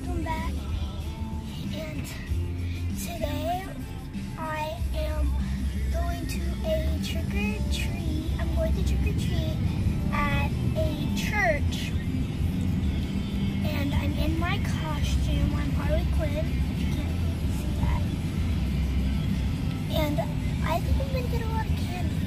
welcome back. And today I am going to a trick or treat. I'm going to trick or treat at a church. And I'm in my costume. I'm Harley Quinn, if you can't see that. And I think I'm going to get a lot of candy.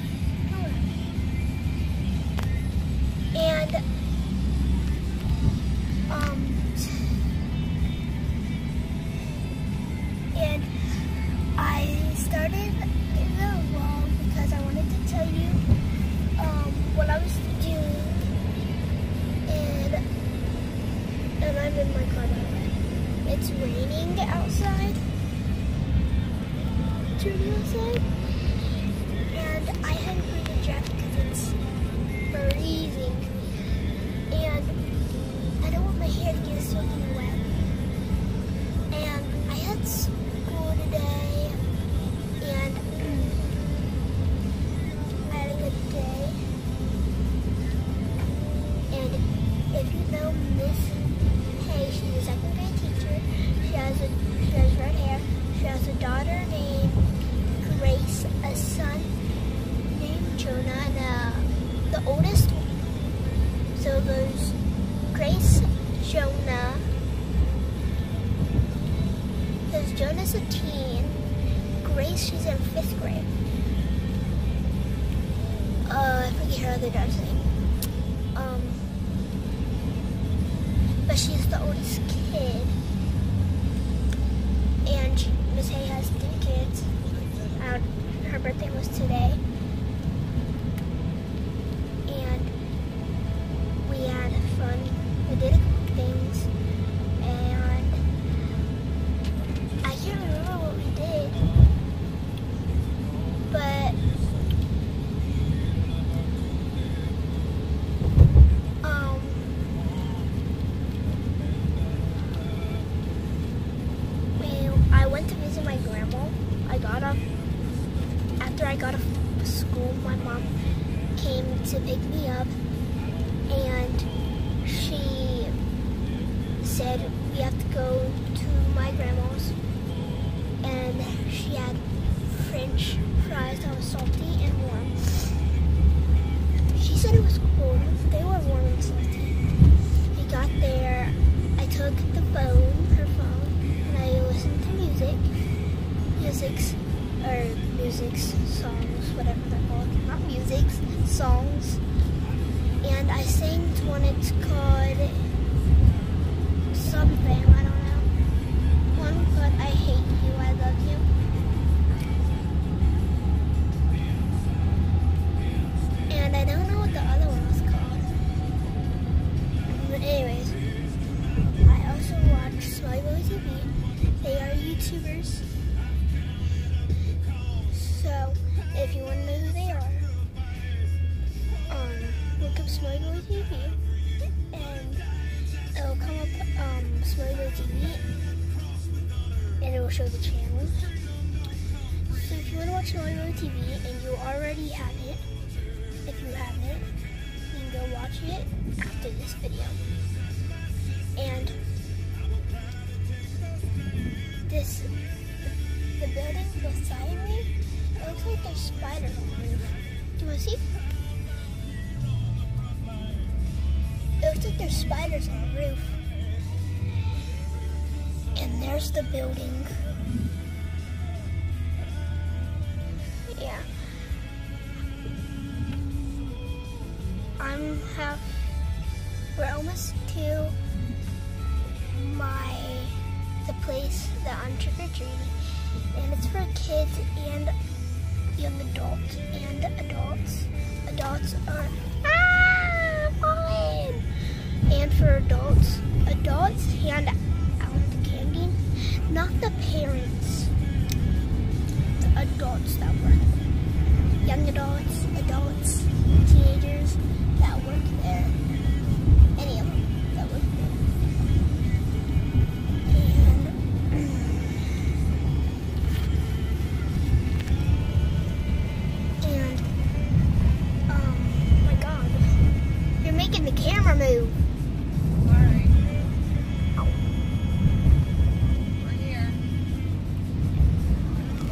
I'm in my car. It's raining outside. It's raining outside, and I had to bring a jacket because it's freezing, and I don't want my hair to get soaking wet. And I had school today, and I had a good day. And if you know Miss Hay, she's a second grade teacher. She has a she has red hair. She has a daughter named Grace, a son named Jonah, and uh, the oldest. So there's Grace, Jonah. Because Jonah's a teen. Grace, she's in fifth grade. Uh, I forget her other daughter's name. Um, but she's the oldest kid. And she- Miss Hay has three kids. Uh, her birthday was today. School. My mom came to pick me up and she said we have to go to my grandma's and she had french fries that was salty and warm. She said it was cold. They were warm and salty. We got there. I took the phone, her phone, and I listened to music. Music's or music's songs, whatever they're called. Not music's, songs and I sang one. It's called something. I don't know. One called "I Hate You, I Love You." And I don't know what the other one was called. But anyways, I also watch Smibo TV. They are YouTubers. If you want to know who they are, um, look up Smuggle TV, and it'll come up um, Smuggle TV, and it will show the channels. So if you want to watch Smuggle TV and you already have it, if you haven't, you can go watch it after this video. And It looks like there's spiders on the roof. And there's the building. Yeah. I'm half, we're almost to my, the place that I'm trick-or-treating. And it's for kids and young adults and adults. Adults are, ah, falling! And for adults, adults hand out the candy, not the parents. The adults that work. Young adults, adults, teenagers that work there. making the camera move.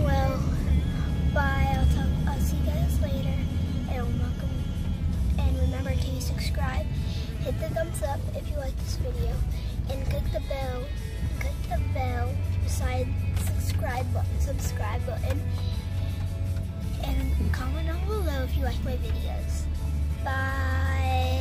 Well, bye. I'll, see you guys later. And welcome. And remember to subscribe, hit the thumbs up if you like this video, and click the bell. Click the bell beside subscribe subscribe button, and comment down below if you like my videos. Bye.